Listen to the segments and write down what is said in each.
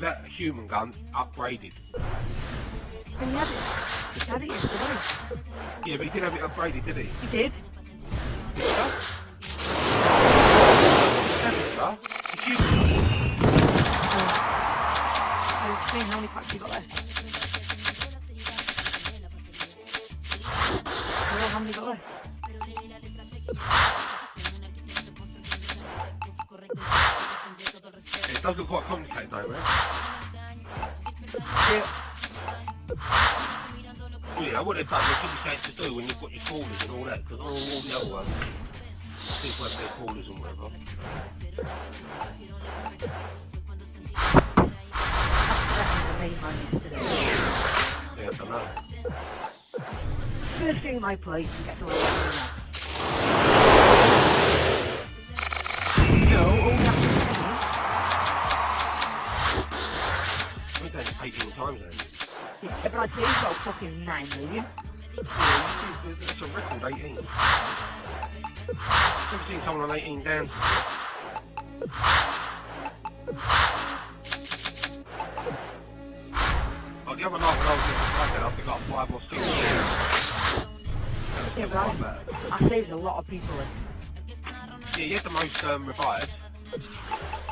that human gun upgraded? And he had it. He had it yesterday. Yeah, but he didn't have it upgraded, did he? He did. Did he? Huh? Human gun. So, how many packs you got left. Well, how many got left? It does look quite complicated though, man. Yeah. Yeah, what they've done, they give you to do when you've got your corners and all that, because all, all the other ones, people have their corners and whatever. Definitely the main man yesterday. Yeah, I know. First I played, you get to fucking 9 million. Yeah, it's a record 18. Never seen someone on 18 down. Oh, the other night when I was getting fucking, I think like five or six. Yeah, but I, I saved a lot of people. Yeah, you had the most um, revives.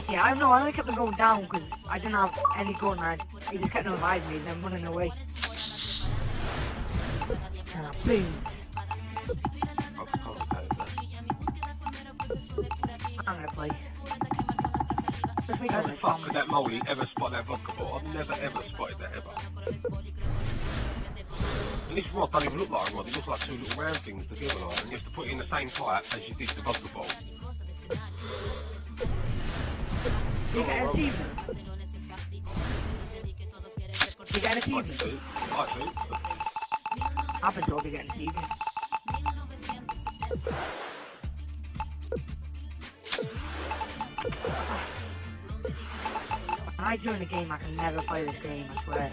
Yeah, I know, I only kept them going down because I didn't have any gun. I, he just kept reviving me and then running away. And I boom. Complicated, man. I'm gonna play. This How the fuck could that Molly ever spot that vodka bottle? I've never ever spotted that ever. And this rod don't even look like a rod, it looks like two little round things together like, and you have to put it in the same pipe as you did the vodka bottle. You get an Oh, achievement. You get an I do, I do. I've been told you get. When I join a game, I can never play this game, I swear.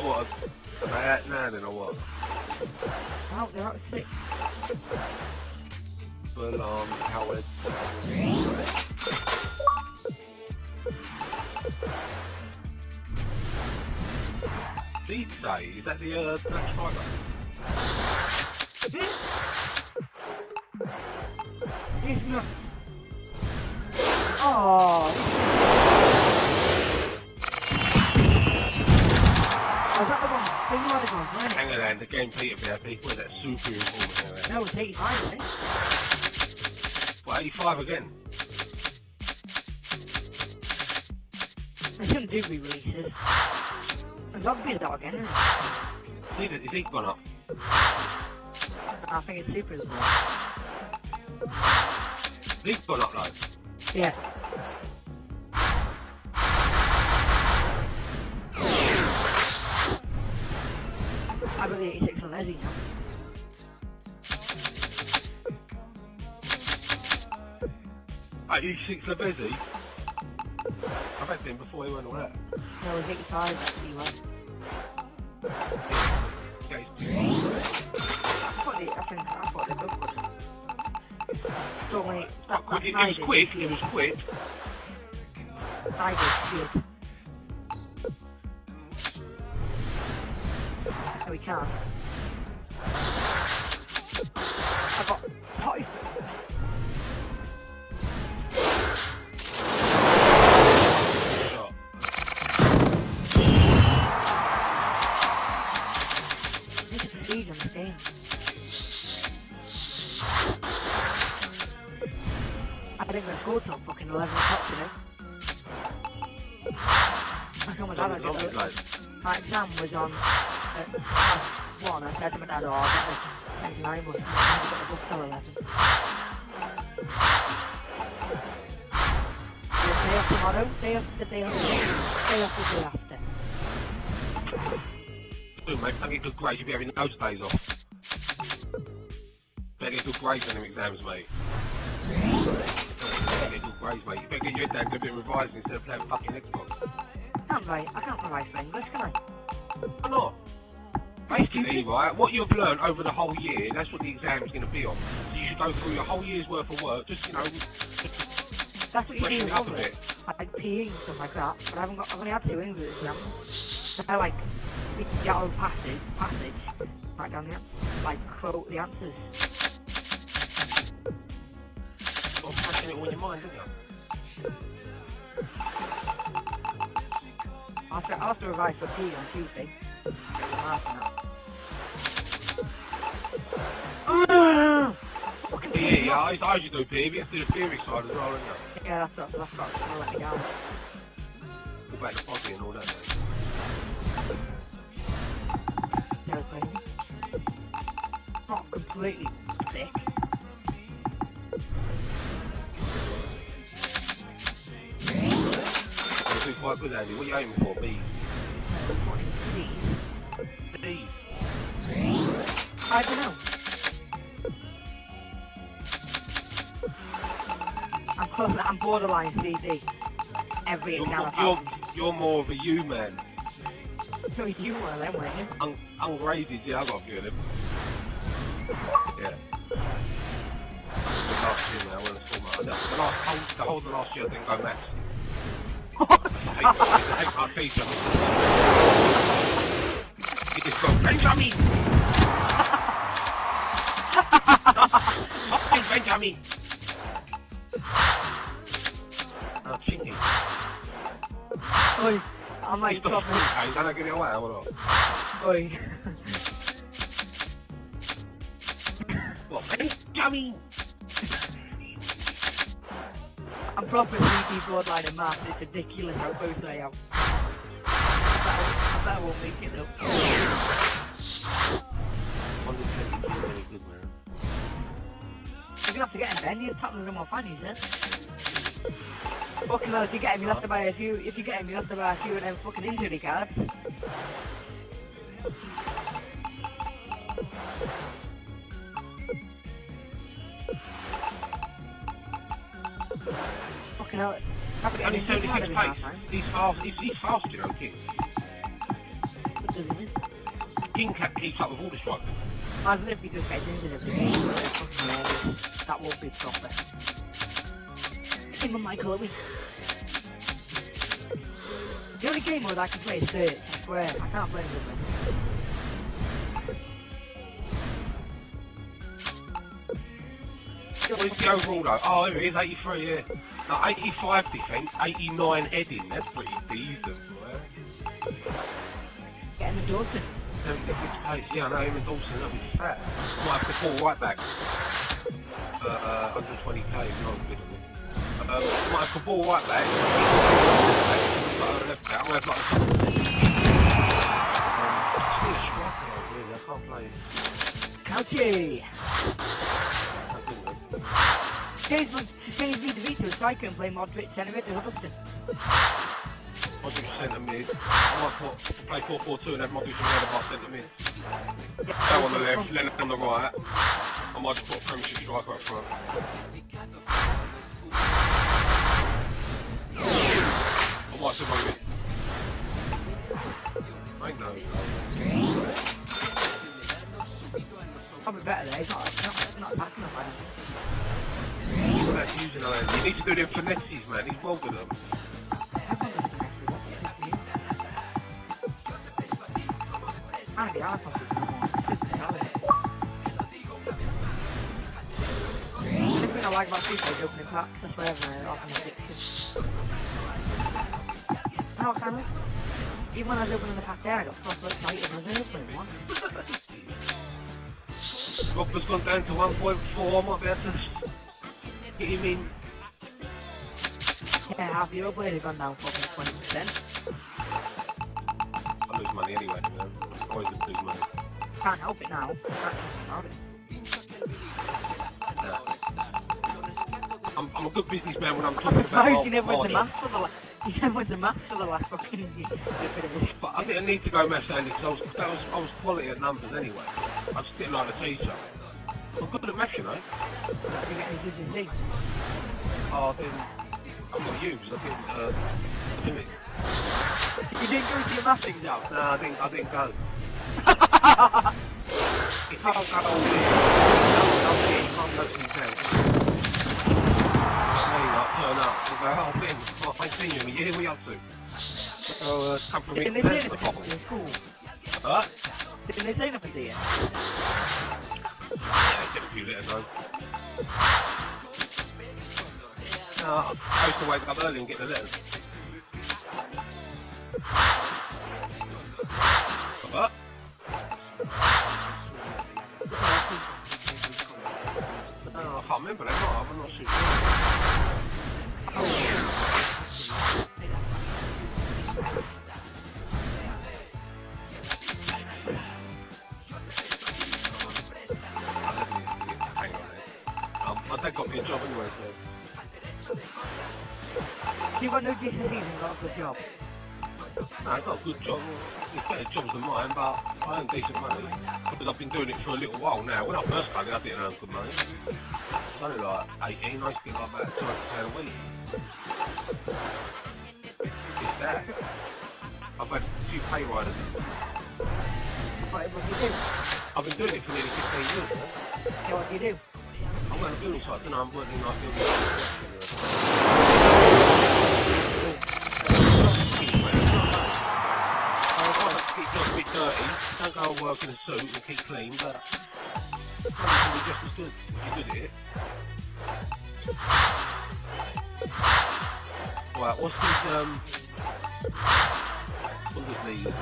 What? Am I out now then or what? Oh, they're out sick. Full on Howard. Deep say, is that the uh, Spider? It's. Oh. Oh, is that the one? Thing you had on, right? Hang around, the game Peter VIP, where's that super? No, it's 85, isn't it? What, 85 again? Shouldn't do re-releases. There's got to be a dog in it. Is he gone up? I think it's super as well. He's gone up though. Yeah. I got the 86 on Ezzy now. Are you six the busy? Him before he went away. No, 85 actually, was. Yeah, he's I thought they, I think, I thought they both would. So wait, that it, it was quick, it was quick. Did. No, we can't. I till fucking 11 o'clock today. I my dad I'd get long, my exam was on at half one. I said to my dad, oh, I'll get the 99 bus. I haven't got the till 11. The day off tomorrow, day off the day after, day off the day after. Dude, mate, don't get good grades, you'll be having those days off. Better get good grades on them exams, mate. Get good grades, mate. You better get your do bit of revising instead of playing fucking Xbox. I can't write, I can't for English, can I? Not? Basically, right, what you've learned over the whole year, that's what the exam's going to be on. So you should go through your whole year's worth of work, just, you know, That's what you do in it up a English. Like PE and stuff like that. But I haven't got, I've only had two English exams. They're like, get out passage, passage, write down the answers. Like, quote the answers. Got to freshen it on your mind. I'll have to, I'll have to revise for PE on Tuesday. Get the marks on that. Ah! Fucking Yeah, yeah, yeah, I, I to do PE, but you have to do the theory side as well, don't you? Yeah, that's what, that's what, what let. All about the posse and all that. Yeah, crazy. Not completely sick. You're doing quite good, Andy. What are you aiming for? B? B? I don't know. I'm close, I'm borderline CD. Every You're, exam more, I've you're, you're more of a U man. So you were then, weren't you? Un, ungraded, yeah, I got a few of them. Yeah. Last year, man, I went to school, man. The last, whole, the whole of the last year I didn't go maths. I hate, I hate my teacher. He just go, Benjamin! Fucking Benjamin! Oh, chingy. Oi, I'm like, It's the stop food, hey, don't I get away or not? it. Oi. I'm proper CD borderline in maths, it's ridiculous how. I better, I better won't make it though. Under 10 is really good. You're gonna have to get him. You're tapping on fannies, then. Fucking hell, if you get him, you'll have to buy a few, if you get him, you'll have to buy a few of them fucking injury cards. Fucking hell. Have Only him 76 card half pace. He's fast, he's, he's fast, you know, King. What does it mean? King Cat keeps up with all the strikers. Imagine if he just every day. Fucking hilarious. That won't be proper. And Michael Owen. The only game mode I can play is Search, I swear. I can't play with them. What is the overall though? Oh, here it is, 83, yeah. No, 85 defence, 89 heading, that's pretty decent, right? Getting the Dawson. 76 pace, yeah, I know him and Dawson, that'll be fat. Might have to fall right back. Uh, uh, 120k, not good of it. Um, might have to ball right back. Uh, left back, gonna have like... Um, just need a striker though, really, I can't play. Couchy! I know. Change me to Vito, striker and play Modric, centre to Huddlestone. Modric centre mid. I might put, play 4-4-2 and have Modric and Leatherbar centre mid. Go on the left, Leonard on the right. I might just put a Premiership striker up front. I might just move it. I no. Probably better there, he's not, not, not attacking enough, I don't think. You need to do them finesses, man. He's good them. The I like FIFA is opening packs, uh, addicted. How? Even when I was opening the pack there, I got proper excited when I was one. Robert's gone down to 1.4. I might be able to get him in. Yeah, the other players gone down fucking 20%. I lose money anyway, man. I always lose money. Can't help it now. Can't help it. Nah. I'm, I'm a good businessman when I'm talking about surprised you never went to market. maths for the last... You never went to maths for the last fucking... But I didn't need to go maths Andy because I was, that was, I was quality at numbers anyway. I just didn't like the teacher. I'm good at maths, you know. You get any good in things. Oh, I didn't, I'm not used. I didn't, uh, I didn't, You didn't go to your maths exam? no, I didn't, I didn't go. You can't go all no, you can't go to the town. There you go, turn up. You go, oh, Ben, well, I seen you. You here? What are you up to? So, uh, come from me. they say That's the bottle. school? Huh? Didn't they say nothing to you? No, I used to wake up early and get the letters. What? No, I can't remember. Have. I'm not sure. GCSEs and got a good job. No, I got a good job. It's better jobs than mine, but I earn decent money. Because I've been doing it for a little while now. When I first started, I didn't earn good money. I was only like 18, I used to get like about 200 pounds a week. It's. I've had a few pay riders. What, what do you do? I've been doing it for nearly 15 years now. Yeah, what do you do? I'm going to building site, then I'm working like building Keep just a bit dirty, don't work in a suit and keep clean, but just as good if you did it. Right, what's this, um, what does these,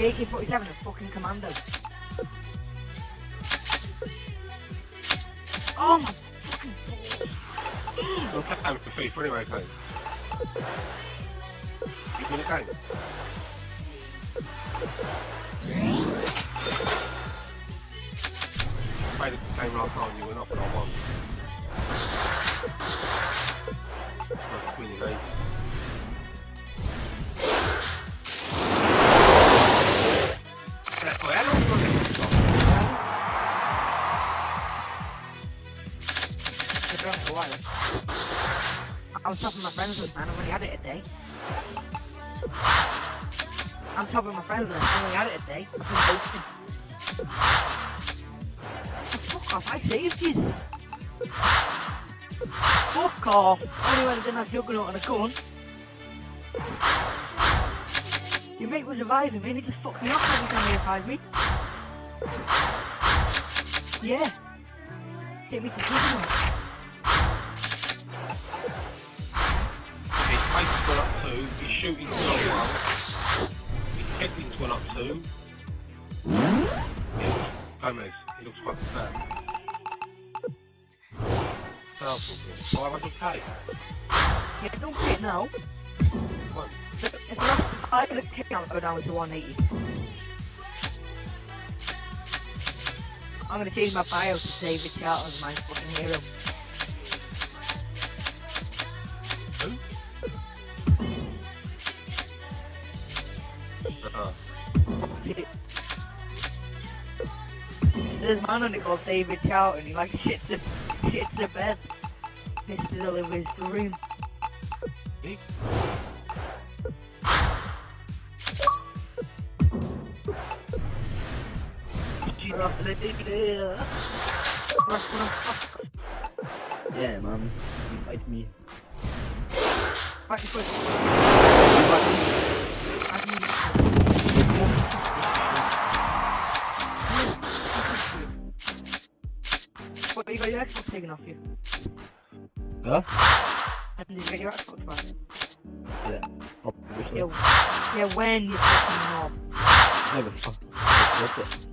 the AK-47, a fucking commando. Oh my fucking balls. I'm playing for FIFA anyway, Kane. You been a game? Played the game last time you went off and I won. That's winning, eh? My friends list, man. I've only had it a day. I'm of my friends list. I've only had it a day. Fuck off, I saved you. Fuck off. Only when I didn't have juggernaut and a gun. Your mate was advising me and he just fucked me off every time he advised me. Yeah. Take me to juggernaut. he's shooting someone. He's heading to an up too. Yeah, Gomez, he looks quite bad. Thousand, 500k. Yeah, don't quit now. What? I have a kick go down to 180. I'm gonna change my bio to David Carter as my fucking hero. Shit. There's a man on it called David Charlton, he like shits the, shits the bed. Pisses all over his room. he? Yeah, man. Invite me. Back. Got your Xbox taken off you? Huh? And you got your Xbox? Yeah. Obviously. Yeah, yeah, when you fucking knob. Never it?